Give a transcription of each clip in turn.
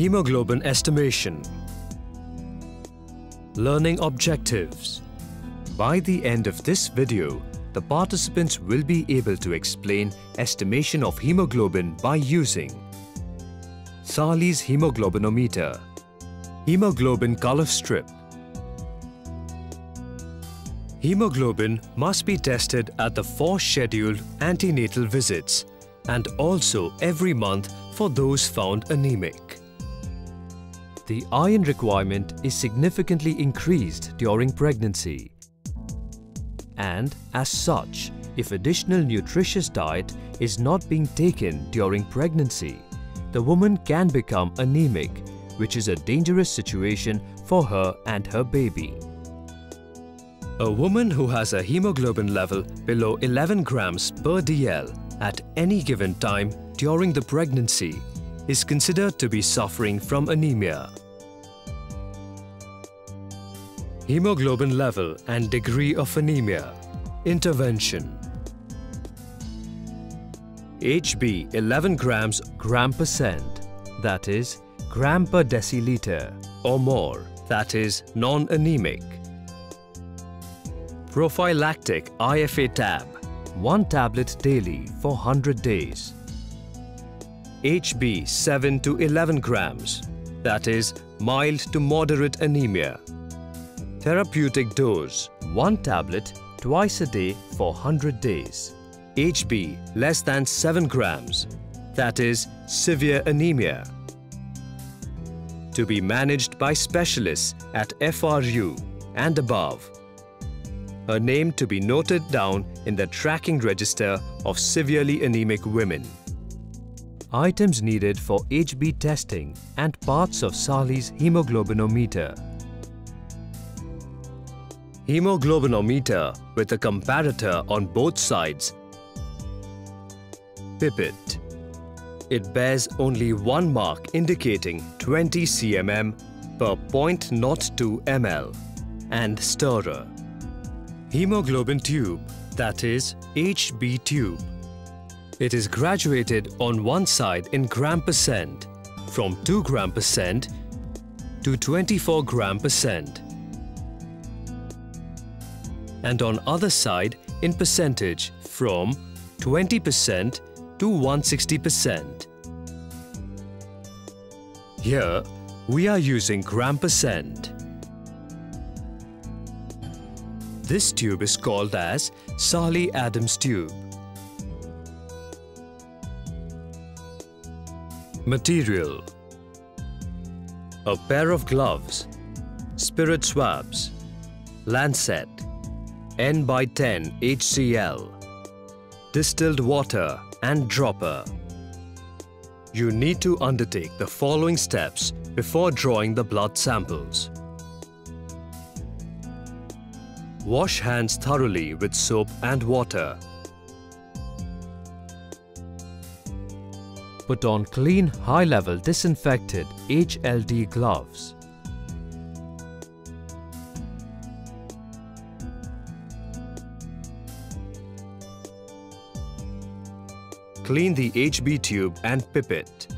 Hemoglobin estimation. Learning objectives. By the end of this video, the participants will be able to explain estimation of hemoglobin by using Sahli's hemoglobinometer, hemoglobin color strip. Hemoglobin must be tested at the four scheduled antenatal visits and also every month for those found anemic. The iron requirement is significantly increased during pregnancy and as such, if additional nutritious diet is not being taken during pregnancy, the woman can become anemic, which is a dangerous situation for her and her baby. A woman who has a hemoglobin level below 11 grams per dl at any given time during the pregnancy is considered to be suffering from anemia. Hemoglobin level and degree of anemia. Intervention. HB 11 grams gram percent, that is gram per deciliter or more, that is non-anemic. Prophylactic IFA tab, 1 tablet daily for 100 days. HB 7 to 11 grams, that is mild to moderate anemia. Therapeutic dose 1 tablet twice a day for 100 days. HB less than 7 grams, that is severe anemia. To be managed by specialists at FRU and above. Her name to be noted down in the tracking register of severely anemic women. Items needed for HB testing and parts of Sahli's hemoglobinometer hemoglobinometer with a comparator on both sides. Pipette. It bears only one mark indicating 20 cmm per 0.02 ml and stirrer. Hemoglobin tube that is HB tube. It is graduated on one side in gram percent from 2 gram percent to 24 gram percent and on other side in percentage from 20% to 160%. Here, we are using gram percent. This tube is called as Sahli Adams tube. Material A pair of gloves, spirit swabs, lancet, N by 10 HCl, distilled water and dropper. You need to undertake the following steps before drawing the blood samples. Wash hands thoroughly with soap and water. Put on clean high-level disinfected HLD gloves. Clean the HB tube and pipette.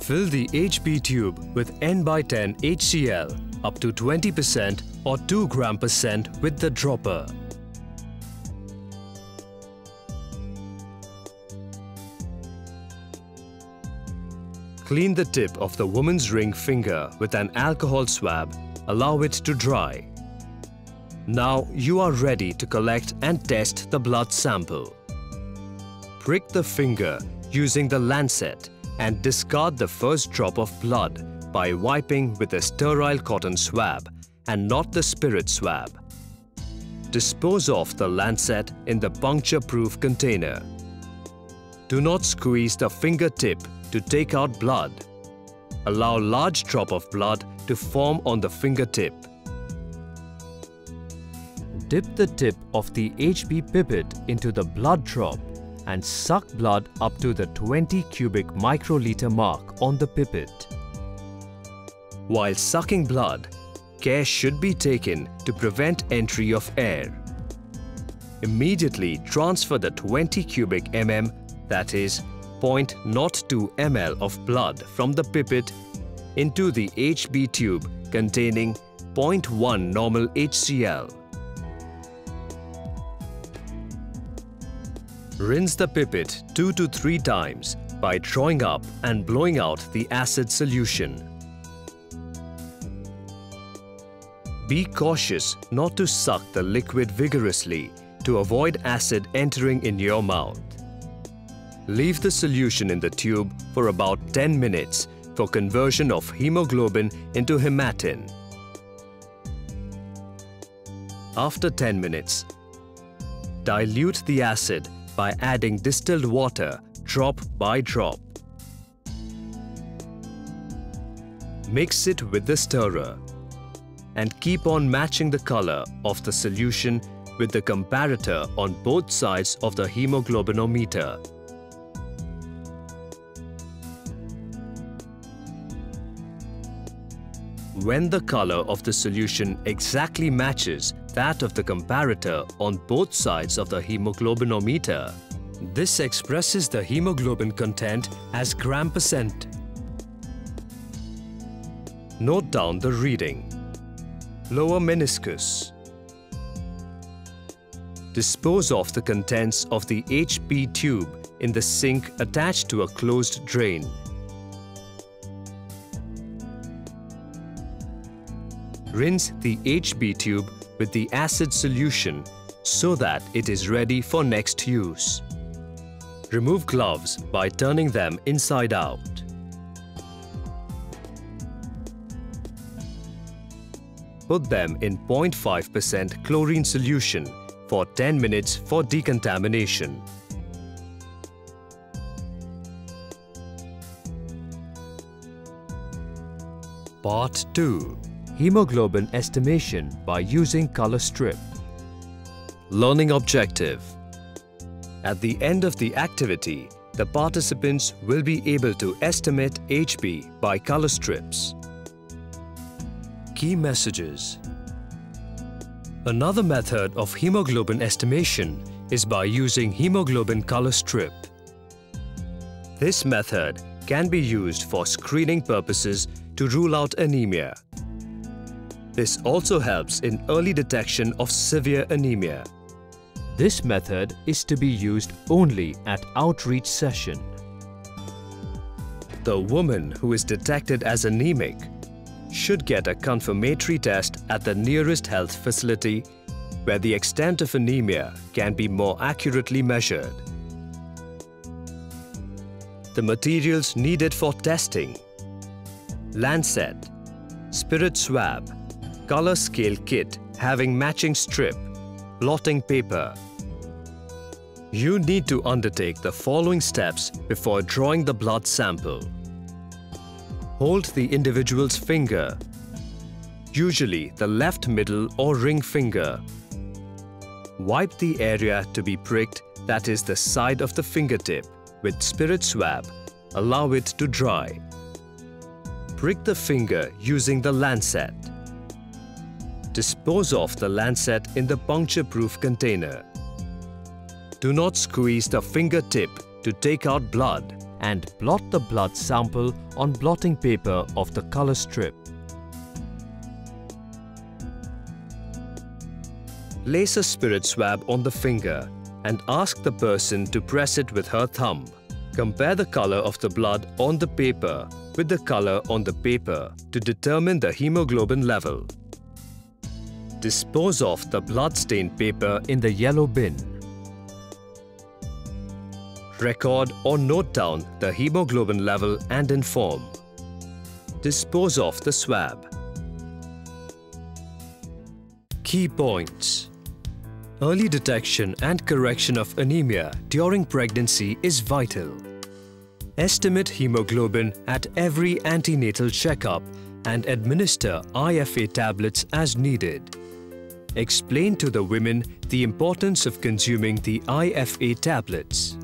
Fill the HB tube with N by 10 HCl up to 20% or 2 gram percent with the dropper. Clean the tip of the woman's ring finger with an alcohol swab Allow it to dry. Now you are ready to collect and test the blood sample. Prick the finger using the lancet and discard the first drop of blood by wiping with a sterile cotton swab and not the spirit swab. Dispose of the lancet in the puncture-proof container. Do not squeeze the fingertip to take out blood. Allow large drop of blood to form on the fingertip. Dip the tip of the HB pipette into the blood drop and suck blood up to the 20 cubic microliter mark on the pipette. While sucking blood, care should be taken to prevent entry of air. immediately transfer the 20 cubic mm, that is 0.02 ml of blood from the pipette into the HB tube containing 0.1 normal HCl. Rinse the pipette 2 to 3 times by drawing up and blowing out the acid solution. Be cautious not to suck the liquid vigorously to avoid acid entering in your mouth. Leave the solution in the tube for about 10 minutes for conversion of hemoglobin into hematin. After 10 minutes, dilute the acid by adding distilled water drop by drop. Mix it with the stirrer and keep on matching the color of the solution with the comparator on both sides of the hemoglobinometer. When the color of the solution exactly matches that of the comparator on both sides of the hemoglobinometer, this expresses the hemoglobin content as gram percent. Note down the reading. Lower meniscus. Dispose of the contents of the HB tube in the sink attached to a closed drain. Rinse the HB tube with the acid solution so that it is ready for next use. Remove gloves by turning them inside out. Put them in 0.5% chlorine solution for 10 minutes for decontamination. Part 2 Hemoglobin estimation by using color strip Learning objective At the end of the activity, the participants will be able to estimate HB by color strips. Key messages Another method of hemoglobin estimation is by using hemoglobin color strip. This method can be used for screening purposes to rule out anemia. This also helps in early detection of severe anemia. This method is to be used only at outreach session. The woman who is detected as anemic should get a confirmatory test at the nearest health facility where the extent of anemia can be more accurately measured. The materials needed for testing Lancet, spirit swab, color scale kit having matching strip, blotting paper. You need to undertake the following steps before drawing the blood sample. Hold the individual's finger, usually the left middle or ring finger. Wipe the area to be pricked, that is the side of the fingertip, with spirit swab. Allow it to dry. Prick the finger using the lancet. Dispose of the lancet in the puncture-proof container. Do not squeeze the fingertip to take out blood and blot the blood sample on blotting paper of the color strip. Place a spirit swab on the finger and ask the person to press it with her thumb. Compare the color of the blood on the paper with the color on the paper to determine the hemoglobin level. Dispose of the blood-stained paper in the yellow bin. Record or note down the hemoglobin level and inform. Dispose of the swab. Key points Early detection and correction of anemia during pregnancy is vital. Estimate hemoglobin at every antenatal checkup and administer IFA tablets as needed. Explain to the women the importance of consuming the IFA tablets.